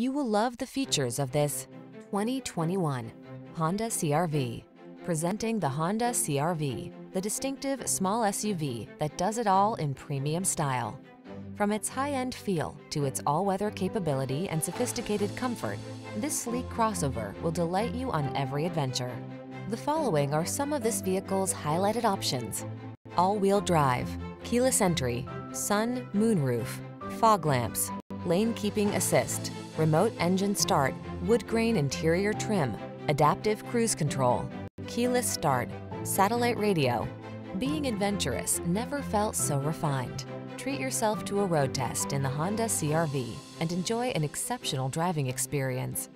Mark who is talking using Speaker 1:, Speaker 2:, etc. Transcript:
Speaker 1: You will love the features of this 2021 Honda CRV. Presenting the Honda CRV, the distinctive small SUV that does it all in premium style. From its high-end feel to its all-weather capability and sophisticated comfort, this sleek crossover will delight you on every adventure. The following are some of this vehicle's highlighted options. All-wheel drive, keyless entry, sun, moonroof, fog lamps, lane keeping assist, remote engine start, wood grain interior trim, adaptive cruise control, keyless start, satellite radio. Being adventurous never felt so refined. Treat yourself to a road test in the Honda CRV and enjoy an exceptional driving experience.